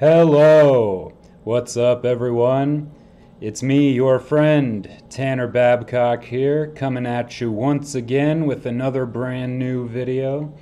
Hello! What's up, everyone? It's me, your friend, Tanner Babcock here, coming at you once again with another brand new video.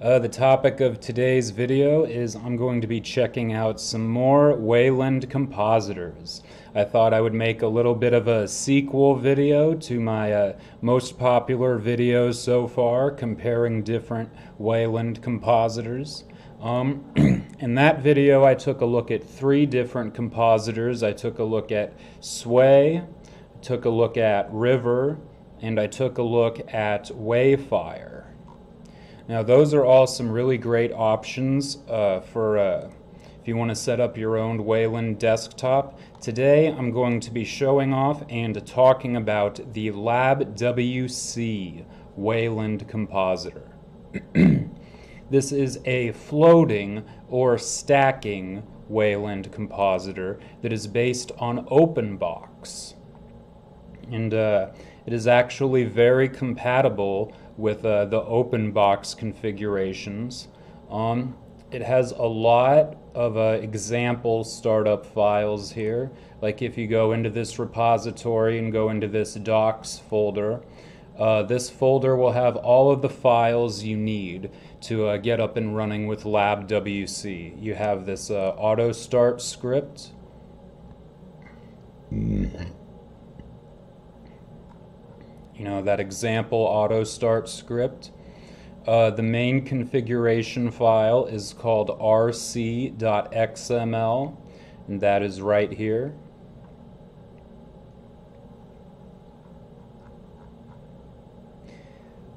Uh, the topic of today's video is I'm going to be checking out some more Wayland compositors. I thought I would make a little bit of a sequel video to my uh, most popular videos so far, comparing different Wayland compositors. Um, in that video, I took a look at three different compositors. I took a look at Sway, I took a look at River, and I took a look at Wayfire. Now, those are all some really great options uh, for uh, if you want to set up your own Wayland desktop. Today, I'm going to be showing off and talking about the LabWC Wayland compositor. this is a floating or stacking Wayland compositor that is based on OpenBox. And uh, it is actually very compatible with uh, the OpenBox configurations. Um, it has a lot of uh, example startup files here. Like if you go into this repository and go into this docs folder, uh, this folder will have all of the files you need to uh, get up and running with LabWC. You have this uh, auto start script. Mm you know, that example auto start script. Uh, the main configuration file is called rc.xml, and that is right here.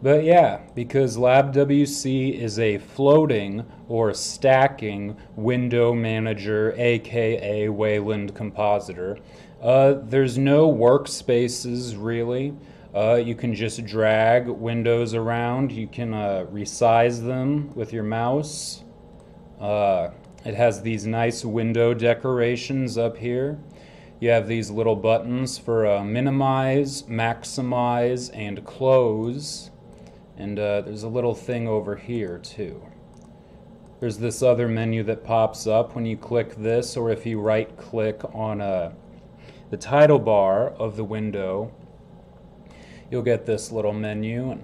But yeah, because LabWC is a floating or stacking window manager, aka Wayland compositor, uh, there's no workspaces really. Uh, you can just drag windows around. You can uh, resize them with your mouse. Uh, it has these nice window decorations up here. You have these little buttons for uh, minimize, maximize, and close. And uh, there's a little thing over here too. There's this other menu that pops up when you click this, or if you right click on uh, the title bar of the window you'll get this little menu.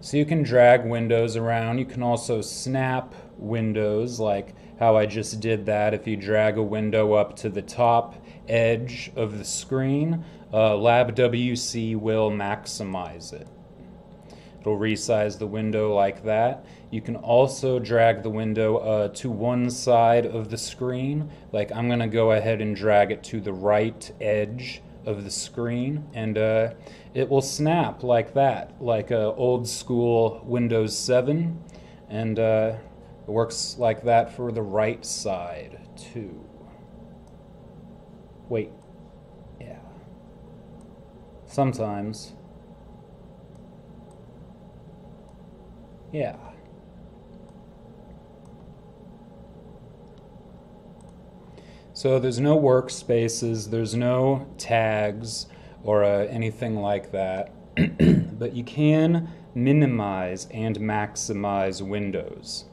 So you can drag windows around. You can also snap windows like how I just did that. If you drag a window up to the top edge of the screen, uh, LabWC will maximize it. It'll resize the window like that. You can also drag the window uh, to one side of the screen. Like I'm to go ahead and drag it to the right edge of the screen and uh, it will snap like that, like a old school Windows 7, and uh, it works like that for the right side too. Wait, yeah. Sometimes. Yeah. So there's no workspaces, there's no tags or uh, anything like that, but you can minimize and maximize windows.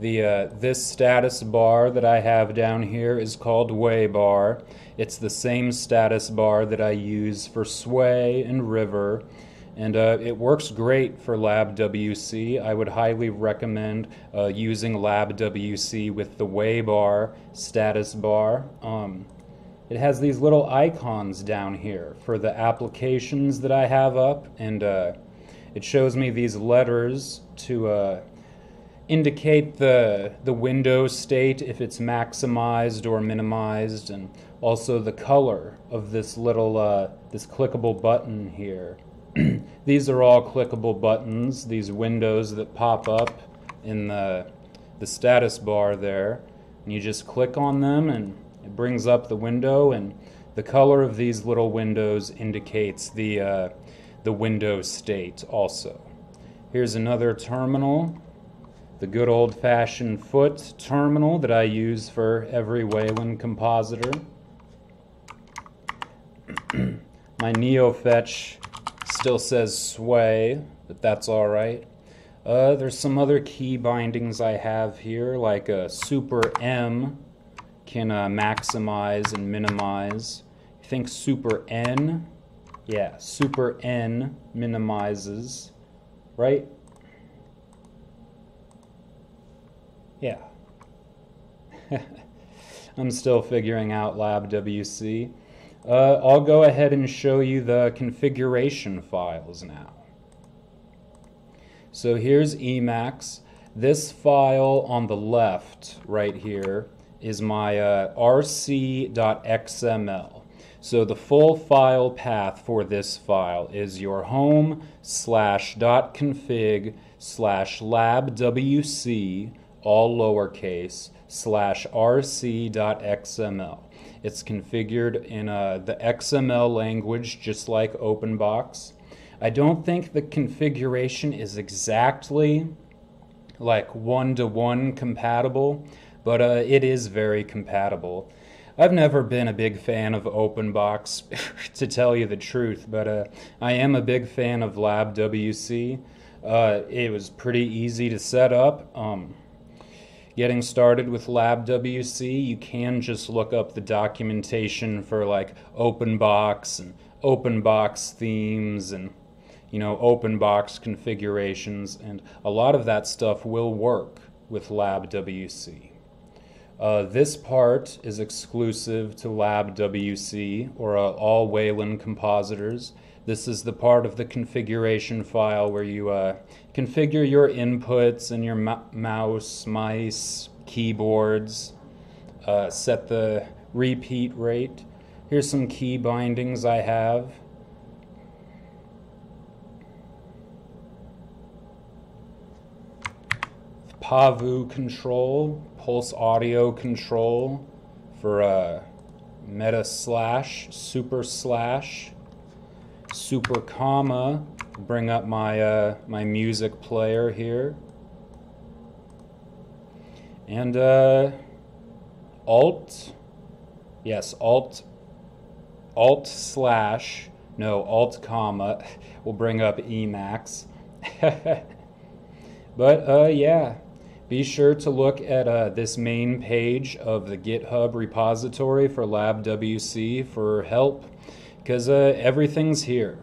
The, uh, this status bar that I have down here is called Waybar. It's the same status bar that I use for Sway and River and uh, it works great for LabWC. I would highly recommend uh, using LabWC with the WayBar status bar. Um, it has these little icons down here for the applications that I have up, and uh, it shows me these letters to uh, indicate the the window state if it's maximized or minimized, and also the color of this little uh, this clickable button here. these are all clickable buttons, these windows that pop up in the, the status bar there. And you just click on them and it brings up the window and the color of these little windows indicates the, uh, the window state also. Here's another terminal, the good old-fashioned foot terminal that I use for every Wayland compositor. My NeoFetch still says sway, but that's all right. Uh, there's some other key bindings I have here, like a Super M can uh, maximize and minimize. I think super N? Yeah, super N minimizes, right? Yeah. I'm still figuring out LabWC. Uh, I'll go ahead and show you the configuration files now. So here's Emacs. This file on the left right here is my uh, rc.xml. So the full file path for this file is your home slash dot config slash labwc, all lowercase, slash rc.xml. It's configured in uh, the XML language, just like OpenBox. I don't think the configuration is exactly like one to one compatible, but uh, it is very compatible. I've never been a big fan of OpenBox, to tell you the truth, but uh, I am a big fan of LabWC. Uh, it was pretty easy to set up. Um, getting started with LabWC, you can just look up the documentation for like OpenBox and OpenBox themes and you know OpenBox configurations, and a lot of that stuff will work with LabWC. Uh, this part is exclusive to LabWC or uh, all Wayland compositors. This is the part of the configuration file where you uh, configure your inputs and your mouse, mice, keyboards, uh, set the repeat rate. Here's some key bindings I have. pavucontrol, pulse audio control for uh, meta slash, super slash, super comma, bring up my, uh, my music player here. And uh, alt, yes, alt, alt slash, no, alt comma will bring up Emacs. but uh, yeah, be sure to look at uh, this main page of the GitHub repository for LabWC for help because uh, everything's here.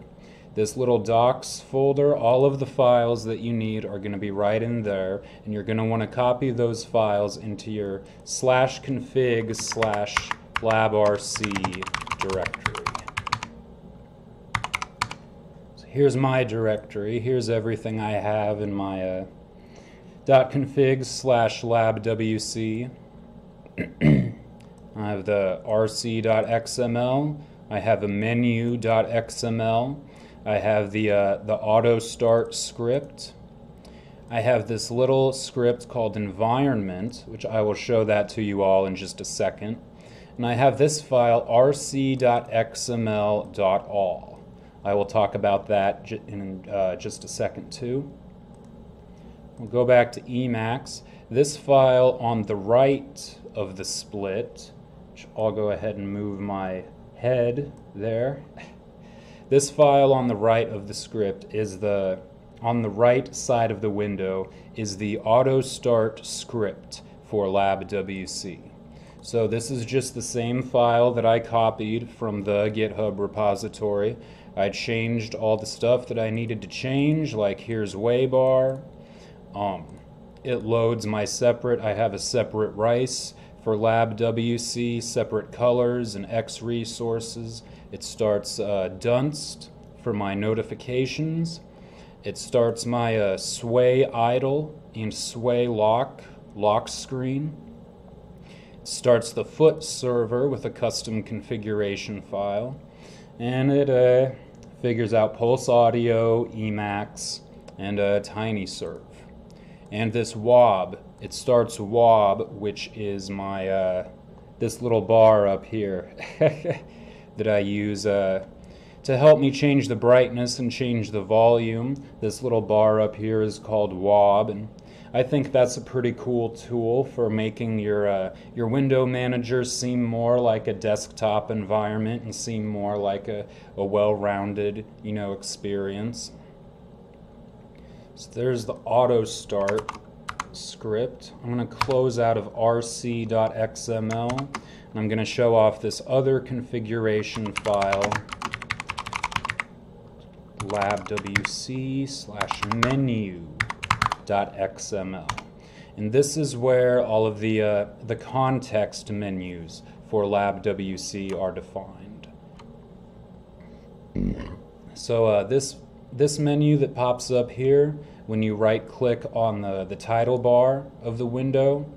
This little docs folder, all of the files that you need are going to be right in there, and you're going to want to copy those files into your slash config slash labwc directory. So here's my directory. Here's everything I have in my uh, config slash labwc. I have the rc.xml. I have a menu.xml. I have the, uh, the auto start script. I have this little script called environment, which I will show that to you all in just a second. And I have this file rc.xml.all. I will talk about that in uh, just a second too. We'll go back to Emacs. This file on the right of the split, which I'll go ahead and move my head there. This file on the right of the script is the, on the right side of the window is the auto start script for LabWC. So this is just the same file that I copied from the GitHub repository. I changed all the stuff that I needed to change, like here's Waybar, um, it loads my separate, I have a separate rice for LabWC, separate colors and X resources. It starts uh, Dunst for my notifications. It starts my uh, swayidle and swaylock lock screen. It starts the foot server with a custom configuration file. And it uh, figures out pulse audio, Emacs, and a Tiny Serve. and this wob it starts wob which is my uh, this little bar up here that I use uh, to help me change the brightness and change the volume. This little bar up here is called wob and I think that's a pretty cool tool for making your uh, your window manager seem more like a desktop environment and seem more like a, a well-rounded you know experience. So there's the auto start script. I'm going to close out of rc.xml and I'm going to show off this other configuration file labwc slash menu.xml. And this is where all of the, uh, the context menus for LabWC are defined. So uh, this, this menu that pops up here, when you right click on the, the title bar of the window,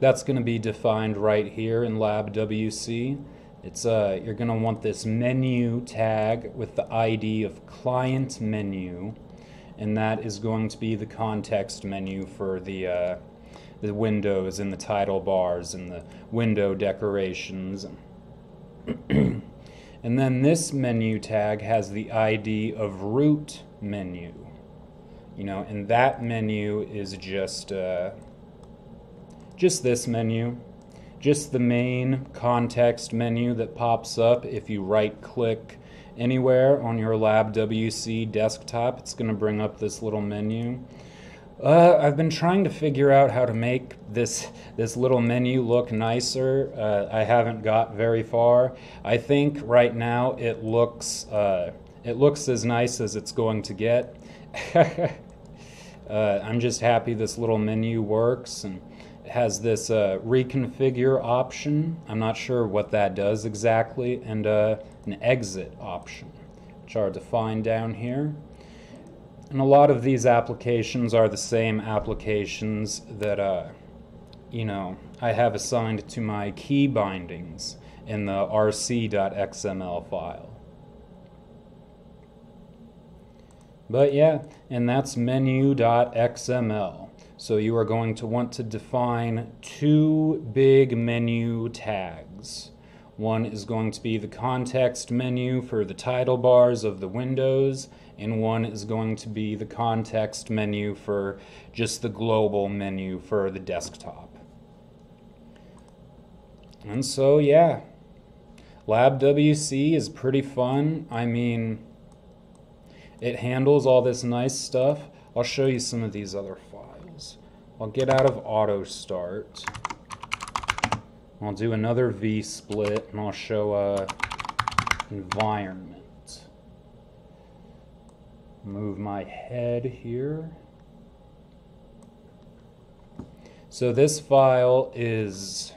that's going to be defined right here in LabWC. It's uh, you're going to want this menu tag with the ID of client menu and that is going to be the context menu for the uh, the windows and the title bars and the window decorations. and then this menu tag has the ID of root menu. You know, and that menu is just uh, just this menu, just the main context menu that pops up if you right click anywhere on your LabWC desktop. It's going to bring up this little menu. Uh, I've been trying to figure out how to make this this little menu look nicer. Uh, I haven't got very far. I think right now it looks uh, it looks as nice as it's going to get. Uh, I'm just happy this little menu works and has this uh, reconfigure option. I'm not sure what that does exactly, and uh, an exit option, which are defined down here. And a lot of these applications are the same applications that, uh, you know, I have assigned to my key bindings in the rc.xml file. But yeah, and that's menu.xml. So you are going to want to define two big menu tags. One is going to be the context menu for the title bars of the windows, and one is going to be the context menu for just the global menu for the desktop. And so, yeah, LabWC is pretty fun. I mean, it handles all this nice stuff. I'll show you some of these other files. I'll get out of auto start. I'll do another V split and I'll show a environment. Move my head here. So this file is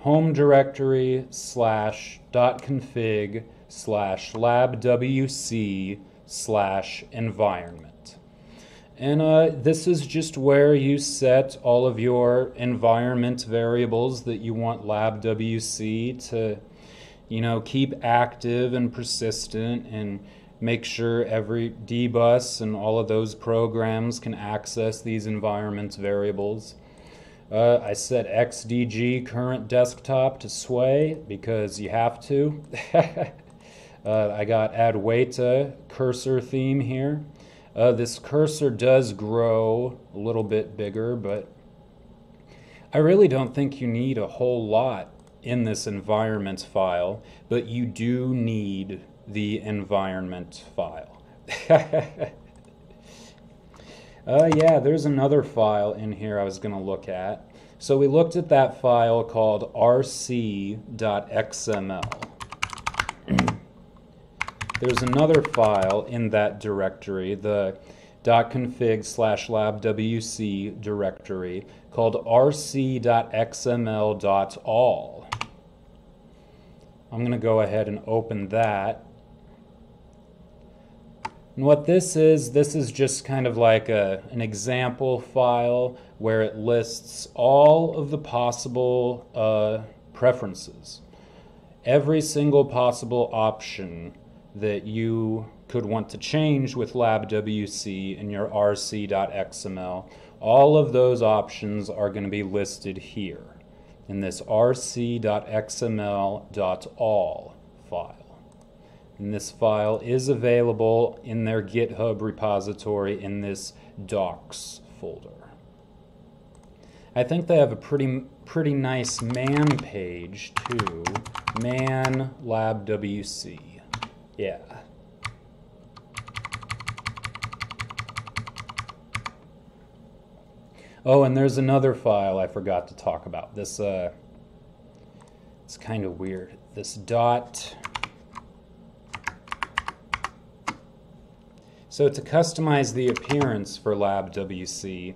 home directory slash dot config slash labwc slash environment. And uh, this is just where you set all of your environment variables that you want LabWC to, you know, keep active and persistent and make sure every dbus and all of those programs can access these environment variables. Uh, I set XDG current desktop to sway because you have to. uh, I got Adwaita cursor theme here. Uh, this cursor does grow a little bit bigger, but I really don't think you need a whole lot in this environment file, but you do need the environment file. uh, yeah, there's another file in here I was going to look at. So we looked at that file called rc.xml. There's another file in that directory, the .config slash labwc directory called rc.xml.all. I'm going to go ahead and open that. And what this is, this is just kind of like a, an example file where it lists all of the possible uh, preferences. Every single possible option that you could want to change with LabWC in your rc.xml, all of those options are going to be listed here in this rc.xml.all file. And this file is available in their GitHub repository in this docs folder. I think they have a pretty pretty nice man page too. Man LabWC. Yeah. Oh, and there's another file I forgot to talk about. This, uh, it's kind of weird. This dot. So to customize the appearance for LabWC,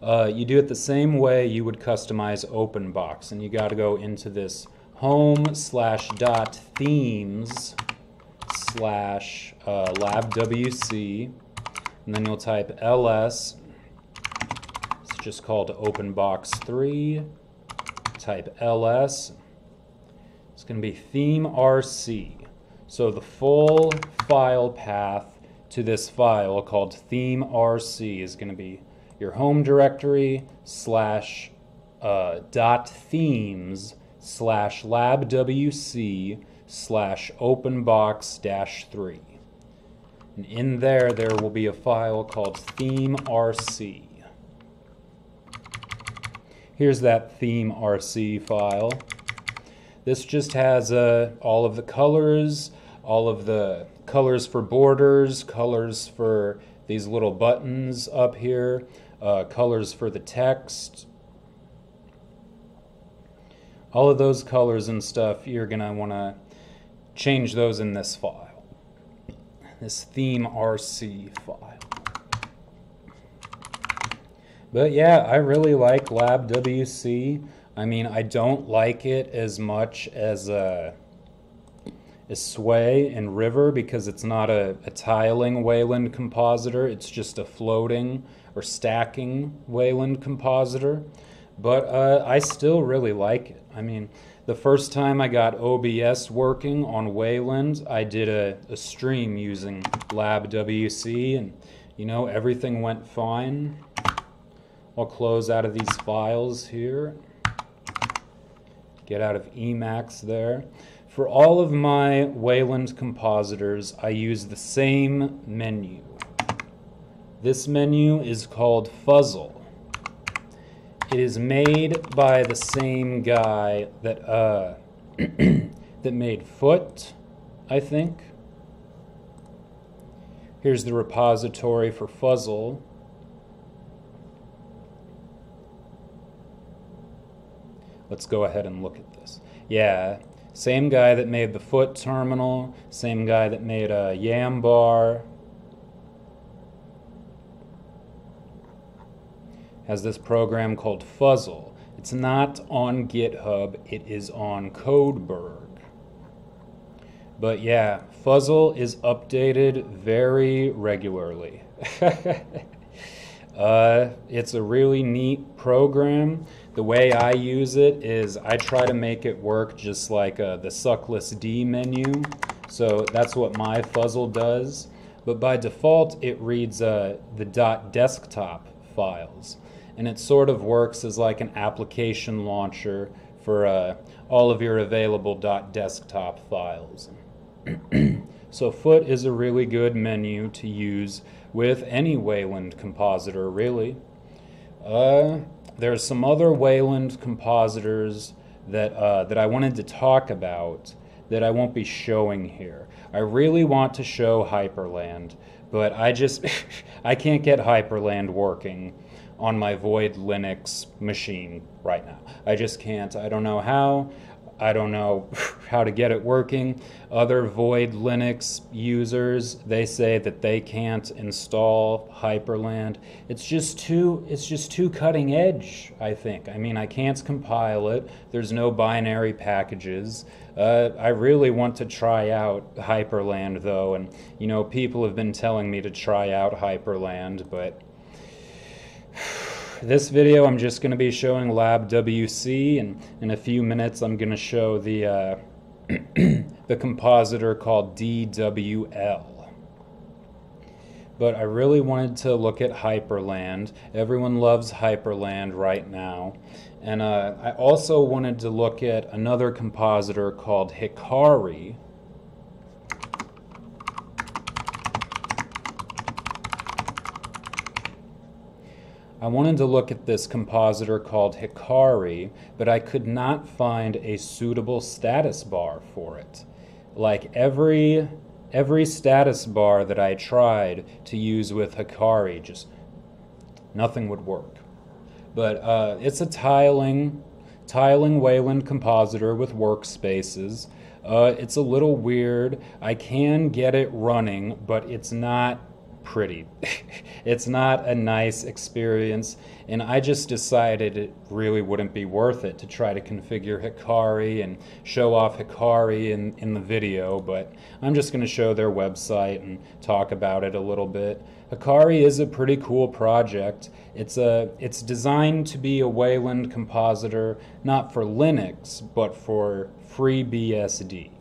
uh, you do it the same way you would customize OpenBox, and you got to go into this home slash dot themes slash uh, labwc, and then you'll type ls. It's just called OpenBox 3. Type ls. It's going to be theme rc. So the full file path to this file called theme rc is going to be your home directory slash uh, dot themes slash labwc slash openbox dash 3. And in there, there will be a file called theme RC. Here's that theme RC file. This just has uh, all of the colors, all of the colors for borders, colors for these little buttons up here, uh, colors for the text. All of those colors and stuff, you're going to want to change those in this file, this theme RC file. But yeah, I really like LabWC. I mean, I don't like it as much as uh, as Sway and River because it's not a, a tiling Wayland compositor. It's just a floating or stacking Wayland compositor. But uh, I still really like it. I mean, the first time I got OBS working on Wayland, I did a, a stream using LabWC, and you know, everything went fine. I'll close out of these files here. Get out of Emacs there. For all of my Wayland compositors, I use the same menu. This menu is called Fuzzel. It is made by the same guy that uh, that made Foot, I think. Here's the repository for Fuzzel. Let's go ahead and look at this. Yeah, same guy that made the Foot terminal, same guy that made a Yambar. Has this program called Fuzzel. It's not on GitHub, it is on Codeberg. But yeah, Fuzzel is updated very regularly. uh, it's a really neat program. The way I use it is I try to make it work just like uh, the suckless dmenu. So that's what my Fuzzel does. But by default, it reads uh, the .desktop files. And it sort of works as like an application launcher for uh, all of your available .desktop files. so Foot is a really good menu to use with any Wayland compositor, really. Uh, there's some other Wayland compositors that uh, that I wanted to talk about that I won't be showing here. I really want to show Hyprland, but I just I can't get Hyprland working on my Void Linux machine right now. I just can't. I don't know how. I don't know how to get it working. Other Void Linux users, they say that they can't install Hyprland. It's just too it's just too cutting edge, I think. I mean, I can't compile it. There's no binary packages. Uh, I really want to try out Hyprland though, and you know, people have been telling me to try out Hyprland, but this video I'm just going to be showing LabWC and in a few minutes I'm going to show the uh, the compositor called DWL. But I really wanted to look at Hyprland. Everyone loves Hyprland right now. And uh, I also wanted to look at another compositor called Hikari, I wanted to look at this compositor called Hikari, but I could not find a suitable status bar for it. Like every every status bar that I tried to use with Hikari, just nothing would work. but uh, it's a tiling tiling Wayland compositor with workspaces. Uh, it's a little weird. I can get it running, but it's not pretty. it's not a nice experience, and I just decided it really wouldn't be worth it to try to configure Hikari and show off Hikari in, in the video, but I'm just going to show their website and talk about it a little bit. Hikari is a pretty cool project. It's, a, it's designed to be a Wayland compositor, not for Linux, but for FreeBSD.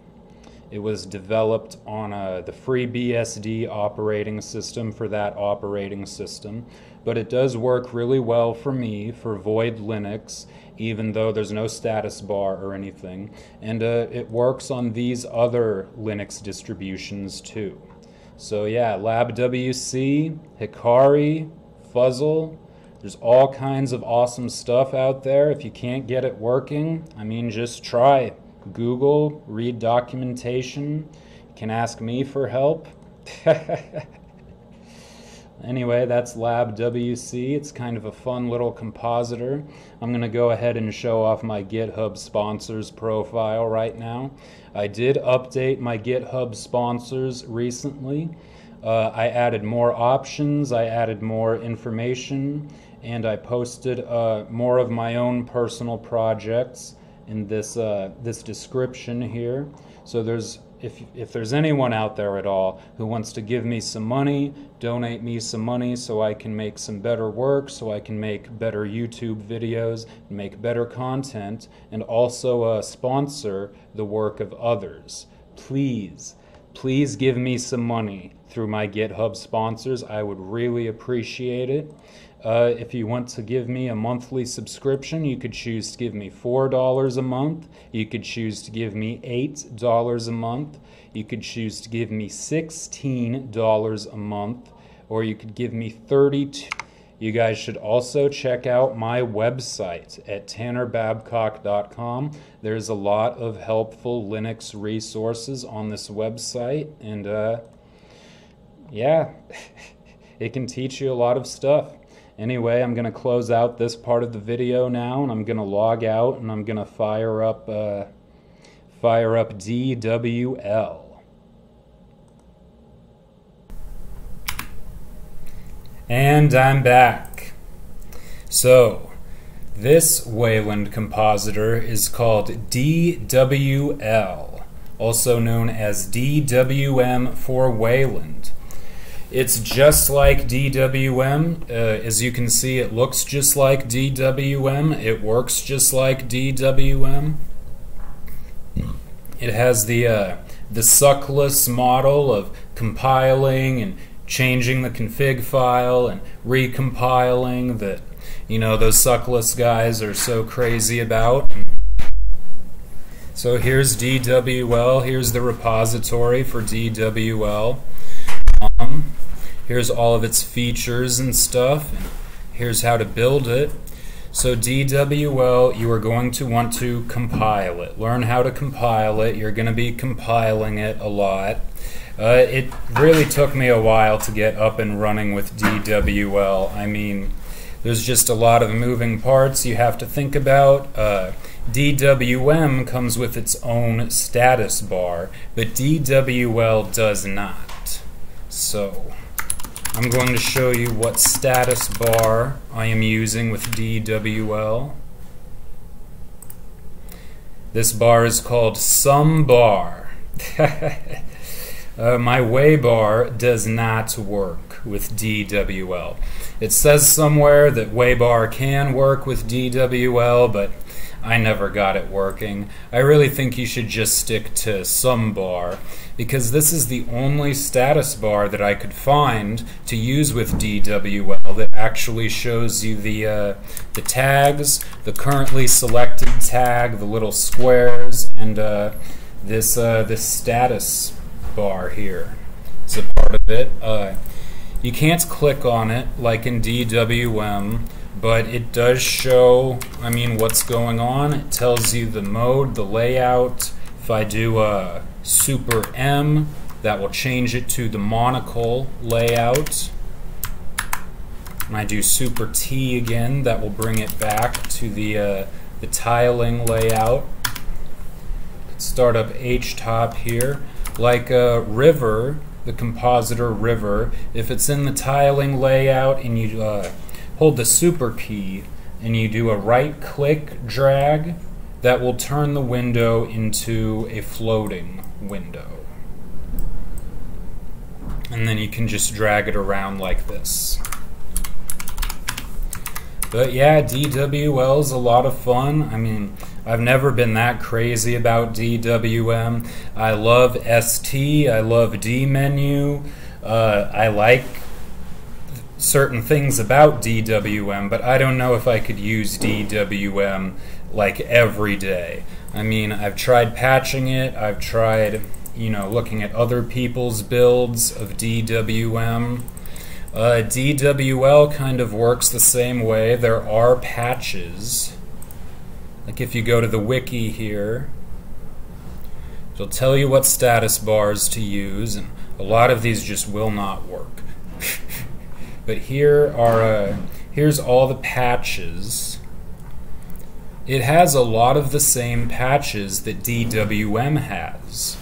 It was developed on a, the FreeBSD operating system for that operating system, but it does work really well for me for Void Linux, even though there's no status bar or anything, and uh, it works on these other Linux distributions too. So yeah, LabWC, Hikari, Fuzzel, there's all kinds of awesome stuff out there. If you can't get it working, I mean, just try. Google, read documentation. You can ask me for help. anyway, that's LabWC. It's kind of a fun little compositor. I'm going to go ahead and show off my GitHub sponsors profile right now. I did update my GitHub sponsors recently. Uh, I added more options, I added more information, and I posted uh, more of my own personal projects in this uh, this description here. So there's if if there's anyone out there at all who wants to give me some money, donate me some money so I can make some better work, so I can make better YouTube videos, make better content, and also uh, sponsor the work of others. Please, please give me some money through my GitHub sponsors. I would really appreciate it. Uh, if you want to give me a monthly subscription, you could choose to give me $4 a month. You could choose to give me $8 a month. You could choose to give me $16 a month. Or you could give me 32 you guys should also check out my website at tannerbabcock.com. There's a lot of helpful Linux resources on this website, and uh, yeah, it can teach you a lot of stuff. Anyway, I'm going to close out this part of the video now, and I'm going to log out, and I'm going to fire up, uh, fire up DWL. And I'm back. So, this Wayland compositor is called DWL, also known as DWM for Wayland. It's just like DWM. Uh, as you can see, it looks just like DWM. It works just like DWM. It has the uh, the suckless model of compiling and changing the config file and recompiling that you know those suckless guys are so crazy about. So here's DWL. Here's the repository for DWL. Um, Here's all of its features and stuff. And here's how to build it. So DWL, you are going to want to compile it. Learn how to compile it. You're going to be compiling it a lot. Uh, it really took me a while to get up and running with DWL. I mean, there's just a lot of moving parts you have to think about. Uh, DWM comes with its own status bar, but DWL does not. So, I'm going to show you what status bar I am using with DWL. This bar is called somebar. uh, my Waybar does not work with DWL. It says somewhere that Waybar can work with DWL, but I never got it working. I really think you should just stick to somebar because this is the only status bar that I could find to use with DWL that actually shows you the, uh, the tags, the currently selected tag, the little squares, and uh, this, uh, this status bar here is a part of it. Uh, you can't click on it like in DWM, but it does show, I mean, what's going on. It tells you the mode, the layout. If I do a super M. That will change it to the monocle layout. and I do super T again, that will bring it back to the, uh, the tiling layout. Start up htop here. Like a river, the compositor river, if it's in the tiling layout and you uh, hold the super key and you do a right click drag, that will turn the window into a floating window. And then you can just drag it around like this. But yeah, DWL is a lot of fun. I mean, I've never been that crazy about DWM. I love ST, I love dmenu. Uh, I like certain things about DWM, but I don't know if I could use DWM like every day. I mean, I've tried patching it, I've tried, you know, looking at other people's builds of DWM. Uh, DWL kind of works the same way. There are patches. Like if you go to the wiki here, it'll tell you what status bars to use, and a lot of these just will not work. But here are uh, here's all the patches. It has a lot of the same patches that DWM has.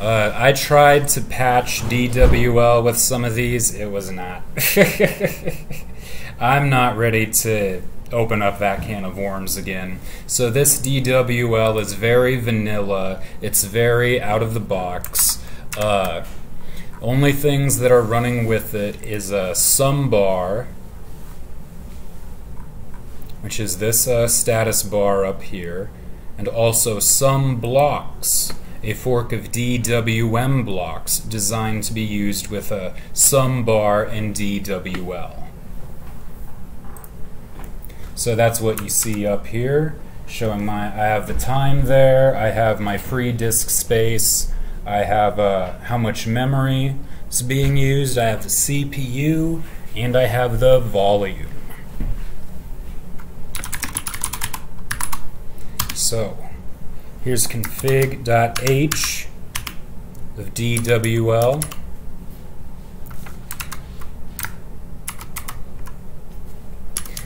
Uh, I tried to patch DWL with some of these. It was not. I'm not ready to open up that can of worms again. So this DWL is very vanilla. It's very out of the box. Uh, only things that are running with it is a somebar, which is this uh, status bar up here, and also someblocks a fork of DWM blocks designed to be used with a somebar and DWL. So that's what you see up here, showing my, I have the time there, I have my free disk space, I have uh, how much memory is being used, I have the CPU, and I have the volume. So, Here's config.h of DWL.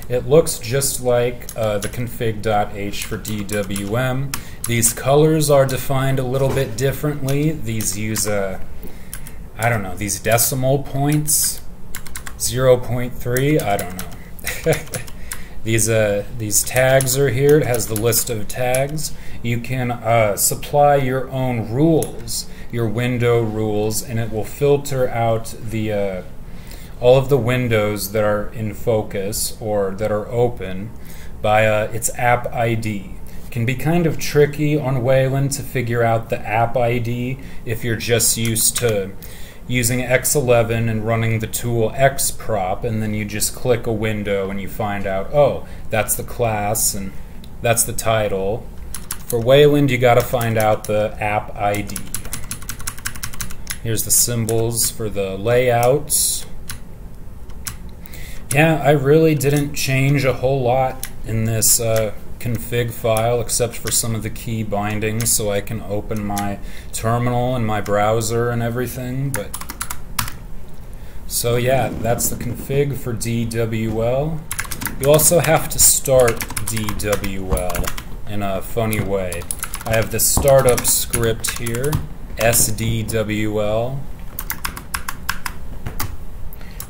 It looks just like uh, the config.h for DWM. These colors are defined a little bit differently. These use a, I don't know, these decimal points, 0.3, I don't know. These, uh, these tags are here. It has the list of tags. You can uh, supply your own rules, your window rules, and it will filter out the uh, all of the windows that are in focus or that are open by uh, its app ID. Can be kind of tricky on Wayland to figure out the app ID if you're just used to using X11 and running the tool xprop, and then you just click a window and you find out, oh, that's the class and that's the title. For Wayland, you got to find out the app ID. Here's the symbols for the layouts. Yeah, I really didn't change a whole lot in this uh, config file except for some of the key bindings so I can open my terminal and my browser and everything but so yeah that's the config for DWL you also have to start DWL in a funny way. I have the startup script here SDWL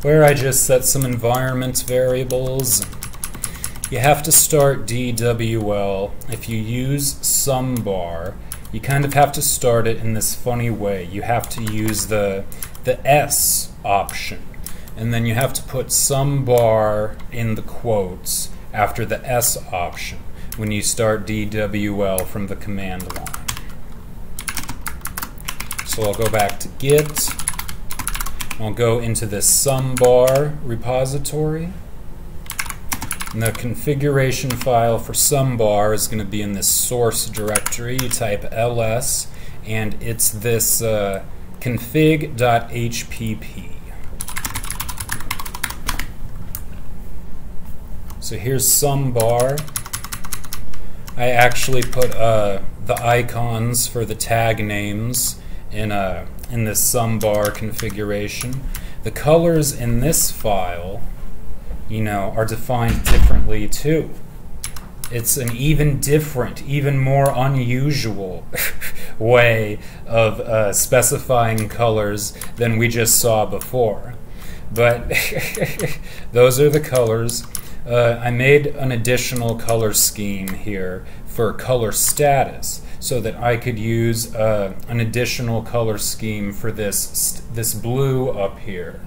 where I just set some environment variables you have to start DWL. If you use somebar, you kind of have to start it in this funny way. You have to use the, the S option. And then you have to put somebar in the quotes after the S option when you start DWL from the command line. So I'll go back to Git. I'll go into this sum bar repository. And the configuration file for somebar is going to be in this source directory. You type ls, and it's this uh, config.hpp. So here's somebar. I actually put uh, the icons for the tag names in, uh, in this somebar configuration. the colors in this file, you know, are defined differently too. It's an even different, even more unusual way of uh, specifying colors than we just saw before. But those are the colors. Uh, I made an additional color scheme here for color status so that I could use uh, an additional color scheme for this, this blue up here.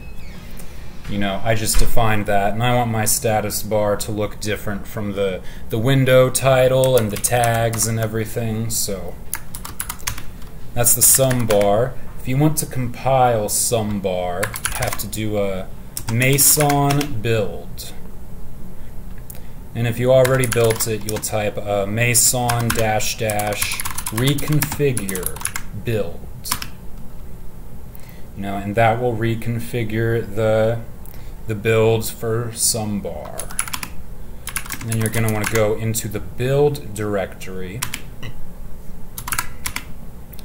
You know, I just defined that, and I want my status bar to look different from the, the window title and the tags and everything, so that's the somebar. If you want to compile somebar, you have to do a Meson build. And if you already built it, you'll type uh, Meson dash dash reconfigure build. You know, and that will reconfigure the the builds for somebar. And then you're going to want to go into the build directory.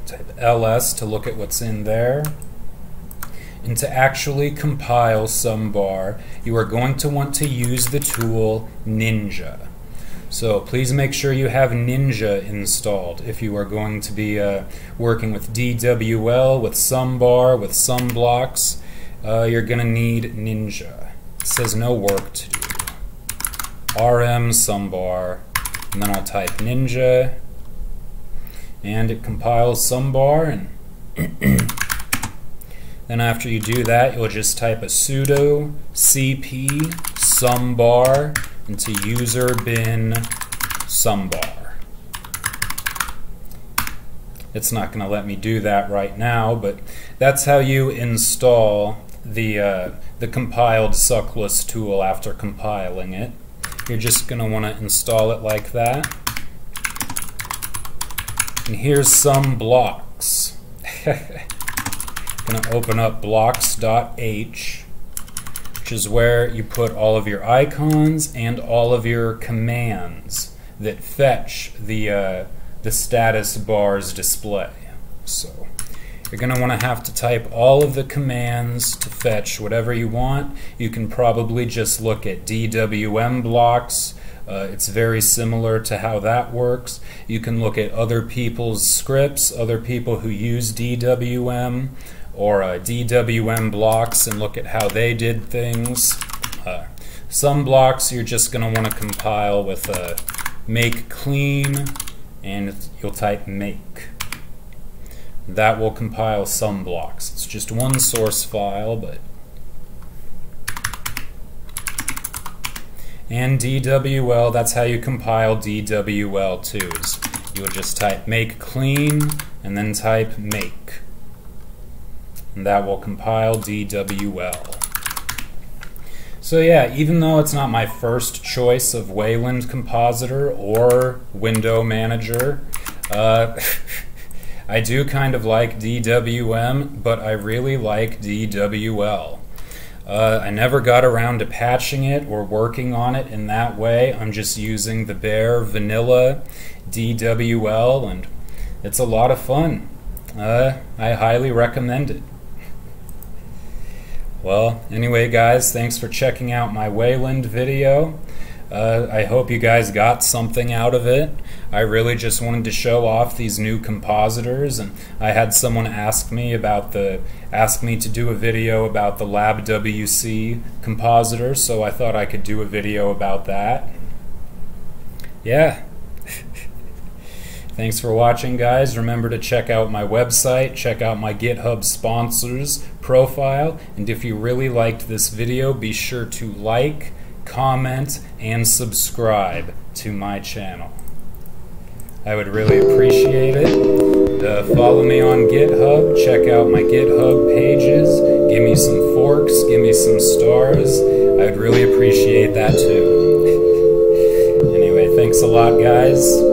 Type ls to look at what's in there and to actually compile somebar, you are going to want to use the tool Ninja. So please make sure you have Ninja installed if you are going to be uh, working with DWL, with somebar, with someblocks. Uh, you're going to need Ninja. It says no work to do. RM somebar, and then I'll type Ninja, and it compiles somebar, and Then after you do that, you'll just type a sudo cp somebar into user bin somebar. It's not going to let me do that right now, but that's how you install the, uh, the compiled suckless tool after compiling it. You're just going to want to install it like that. And here's someblocks. going to open up blocks.h, which is where you put all of your icons and all of your commands that fetch the, uh, the status bar's display. So you're going to want to have to type all of the commands to fetch whatever you want. You can probably just look at DWM blocks. Uh, it's very similar to how that works. You can look at other people's scripts, other people who use DWM or uh, DWM blocks and look at how they did things. Uh, someblocks you're just going to want to compile with a uh, make clean and you'll type make. That will compile someblocks. It's just one source file, but and DWL, that's how you compile DWL too. Is You would just type make clean and then type make and that will compile DWL. So yeah, even though it's not my first choice of Wayland Compositor or Window Manager, uh, I do kind of like DWM, but I really like DWL. Uh, I never got around to patching it or working on it in that way. I'm just using the bare vanilla DWL, and it's a lot of fun. Uh, I highly recommend it. Well, anyway, guys, thanks for checking out my Wayland video. Uh, I hope you guys got something out of it. I really just wanted to show off these new compositors, and I had someone ask me about the ask me to do a video about the LabWC compositor, so I thought I could do a video about that. Yeah. Thanks for watching, guys. Remember to check out my website, check out my GitHub sponsors profile, and if you really liked this video, be sure to like, comment, and subscribe to my channel. I would really appreciate it. Uh, follow me on GitHub, check out my GitHub pages, give me some forks, give me some stars. I would really appreciate that too. anyway, thanks a lot, guys.